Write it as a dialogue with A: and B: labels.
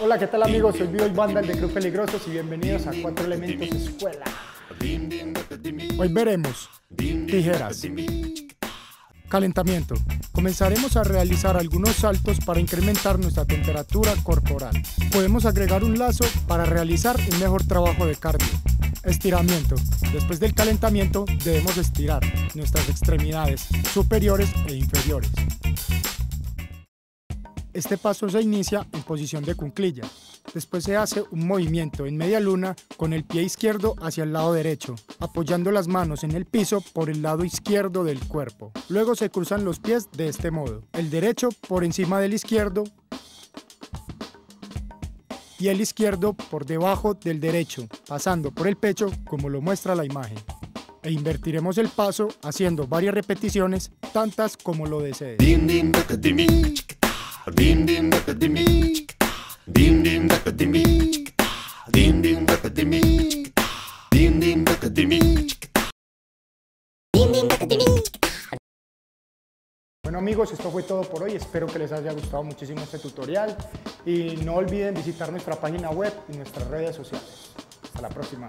A: Hola, ¿qué tal amigos? Soy Bill Banda, el de Club Peligrosos y bienvenidos a Cuatro Elementos Escuela. Hoy veremos tijeras. Calentamiento. Comenzaremos a realizar algunos saltos para incrementar nuestra temperatura corporal. Podemos agregar un lazo para realizar un mejor trabajo de cardio. Estiramiento. Después del calentamiento debemos estirar nuestras extremidades superiores e inferiores. Este paso se inicia en posición de cunclilla. Después se hace un movimiento en media luna con el pie izquierdo hacia el lado derecho, apoyando las manos en el piso por el lado izquierdo del cuerpo. Luego se cruzan los pies de este modo, el derecho por encima del izquierdo y el izquierdo por debajo del derecho, pasando por el pecho como lo muestra la imagen. E invertiremos el paso haciendo varias repeticiones, tantas como lo desee.
B: Dim dim
A: Bueno amigos, esto fue todo por hoy. Espero que les haya gustado muchísimo este tutorial y no olviden visitar nuestra página web y nuestras redes sociales. Hasta la próxima.